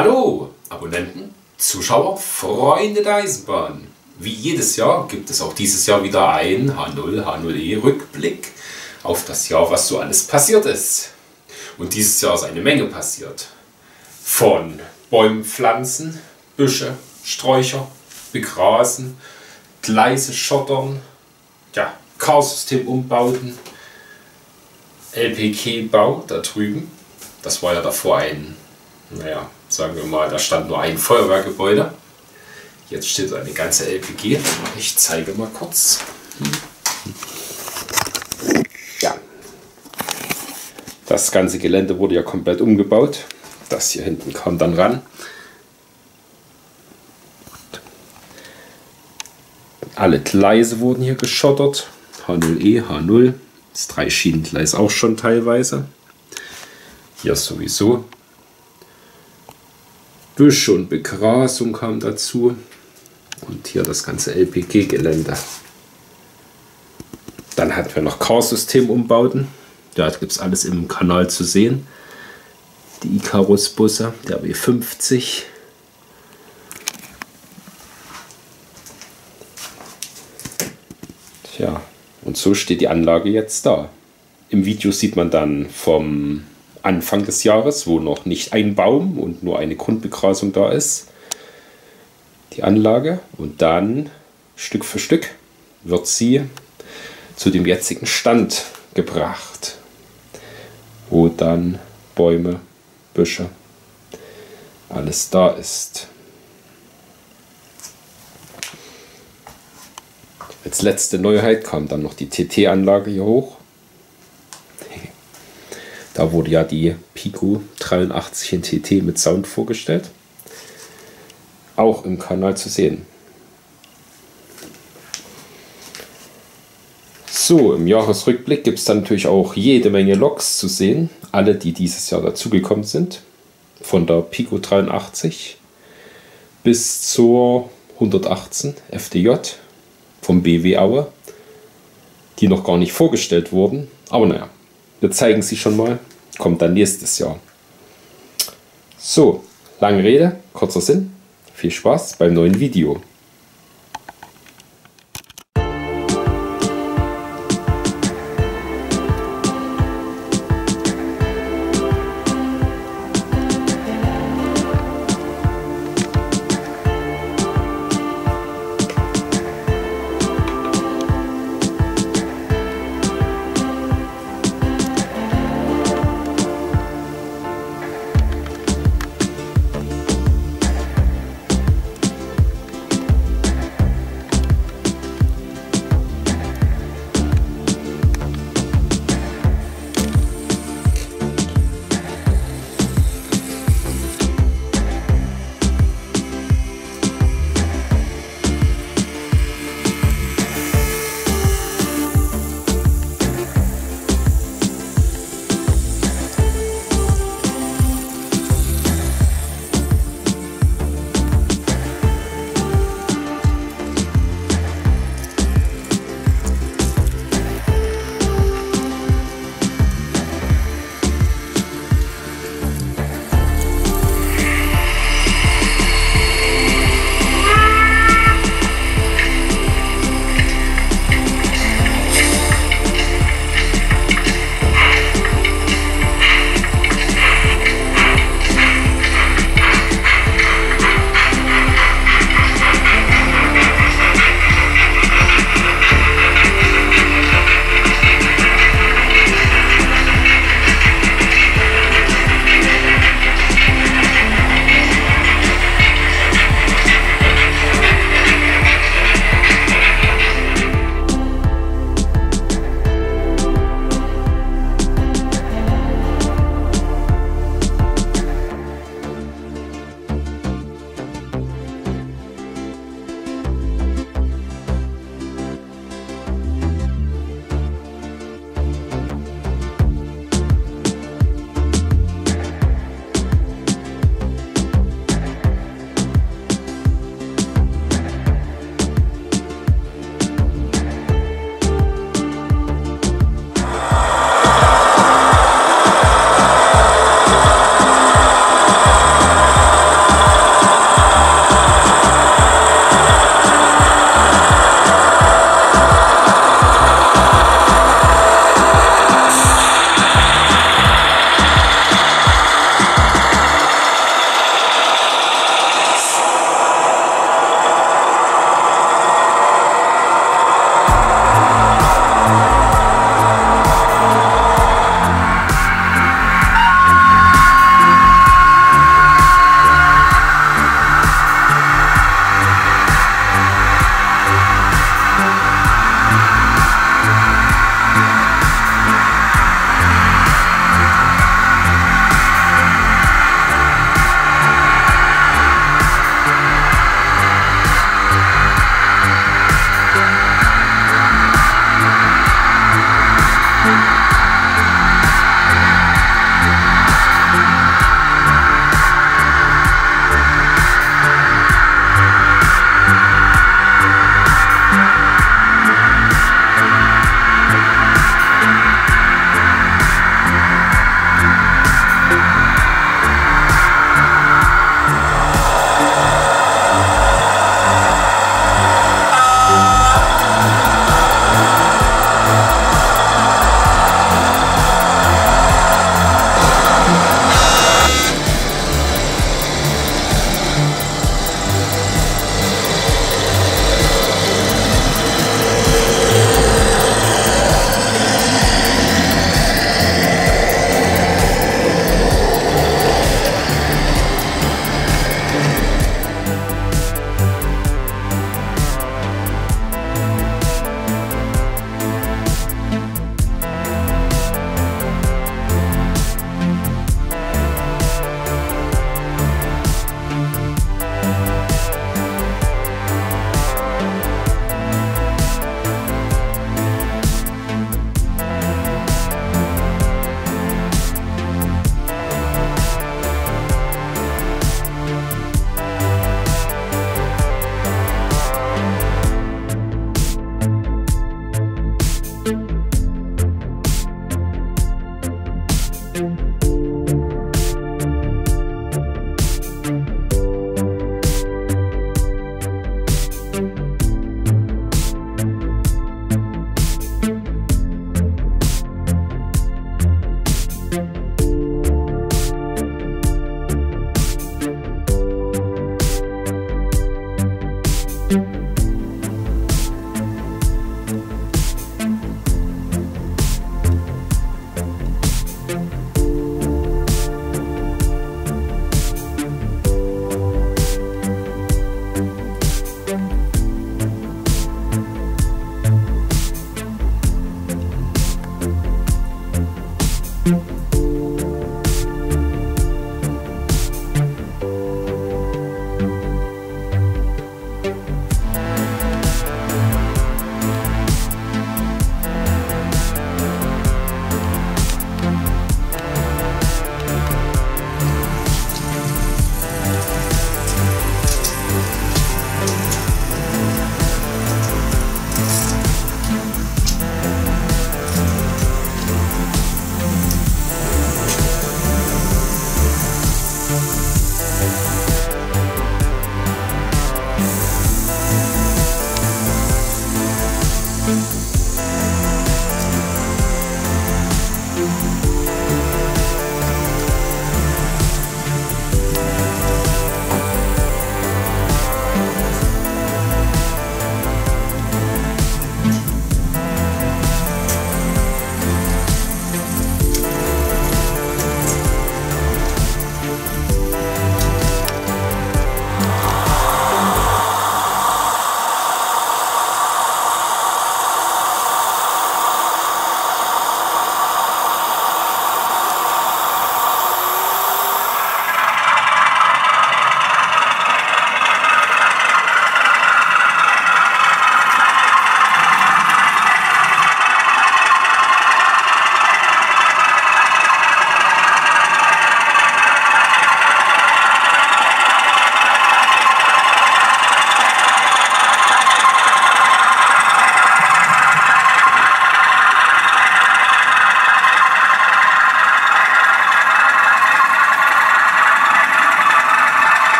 Hallo, Abonnenten, Zuschauer, Freunde der Eisenbahn. Wie jedes Jahr gibt es auch dieses Jahr wieder ein H0, H0E Rückblick auf das Jahr, was so alles passiert ist. Und dieses Jahr ist eine Menge passiert. Von Bäumen pflanzen, Büsche, Sträucher, begrasen, Gleise schottern, ja, Carsystem umbauten, LPG-Bau da drüben. Das war ja davor ein, naja, sagen wir mal, da stand nur ein Feuerwehrgebäude. Jetzt steht eine ganze LPG. Ich zeige mal kurz. Ja. Das ganze Gelände wurde ja komplett umgebaut. Das hier hinten kam dann ran. Alle Gleise wurden hier geschottert. H0E, H0. Das Dreischienengleis auch schon teilweise. Hier sowieso. Büsche und Begrasung kam dazu. Und hier das ganze LPG-Gelände. Dann hatten wir noch Car-System-Umbauten. Da gibt es alles im Kanal zu sehen. Die Icarus-Busse, der W50. Tja, und so steht die Anlage jetzt da. Im Video sieht man dann vom Anfang des Jahres, wo noch nicht ein Baum und nur eine Grundbegrasung da ist, die Anlage. Und dann Stück für Stück wird sie zu dem jetzigen Stand gebracht, wo dann Bäume, Büsche, alles da ist. Als letzte Neuheit kam dann noch die TT-Anlage hier hoch. Da wurde ja die Pico 83 in TT mit Sound vorgestellt. Auch im Kanal zu sehen. So, im Jahresrückblick gibt es dann natürlich auch jede Menge Loks zu sehen. Alle, die dieses Jahr dazugekommen sind. Von der Pico 83 bis zur 118 FDJ vom BW Aue, die noch gar nicht vorgestellt wurden. Aber naja, wir zeigen sie schon mal. Kommt dann nächstes Jahr. So, lange Rede, kurzer Sinn. Viel Spaß beim neuen Video.